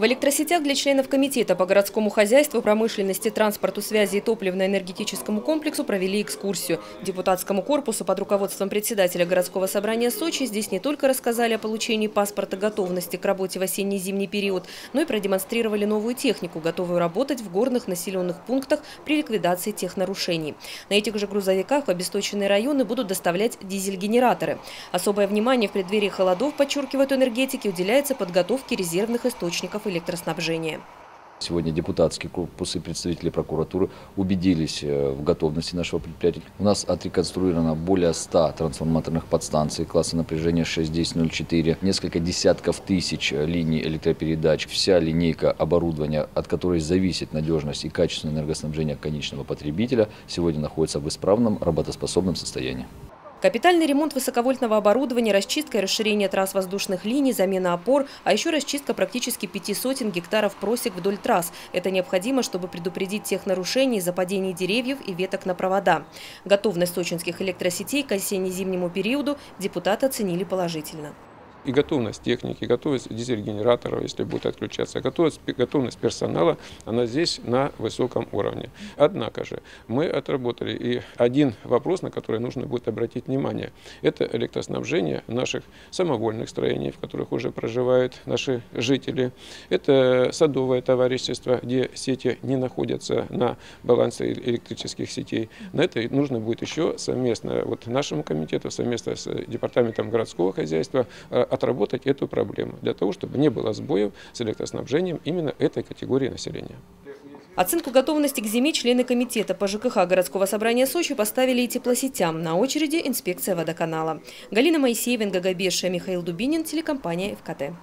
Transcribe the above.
В электросетях для членов комитета по городскому хозяйству, промышленности, транспорту, связи и топливно-энергетическому комплексу провели экскурсию. Депутатскому корпусу под руководством председателя городского собрания Сочи здесь не только рассказали о получении паспорта готовности к работе в осенне-зимний период, но и продемонстрировали новую технику, готовую работать в горных населенных пунктах при ликвидации тех нарушений. На этих же грузовиках в обесточенные районы будут доставлять дизель-генераторы. Особое внимание в преддверии холодов, подчеркивают энергетики, уделяется подготовке резервных источников электроснабжения. Сегодня депутатский корпус и представители прокуратуры убедились э, в готовности нашего предприятия. У нас отреконструировано более 100 трансформаторных подстанций класса напряжения 61004, несколько десятков тысяч э, линий электропередач. Вся линейка оборудования, от которой зависит надежность и качество энергоснабжения конечного потребителя, сегодня находится в исправном работоспособном состоянии. Капитальный ремонт высоковольтного оборудования, расчистка и расширение трасс воздушных линий, замена опор, а еще расчистка практически пяти сотен гектаров просек вдоль трасс. Это необходимо, чтобы предупредить тех нарушений из-за падений деревьев и веток на провода. Готовность сочинских электросетей к осенне-зимнему периоду депутаты оценили положительно и готовность техники, готовность дизель-генераторов, если будет отключаться, готовность, готовность персонала, она здесь на высоком уровне. Однако же мы отработали и один вопрос, на который нужно будет обратить внимание, это электроснабжение наших самовольных строений, в которых уже проживают наши жители. Это садовое товарищество, где сети не находятся на балансе электрических сетей. На это нужно будет еще совместно вот нашему комитету, совместно с департаментом городского хозяйства а, отработать эту проблему, для того, чтобы не было сбоев с электроснабжением именно этой категории населения. Оценку готовности к зиме члены комитета по ЖКХ городского собрания Сочи поставили и теплосетям. На очереди инспекция водоканала. Галина Моисеева, Гагабеша, Михаил Дубинин, телекомпания ФКТ.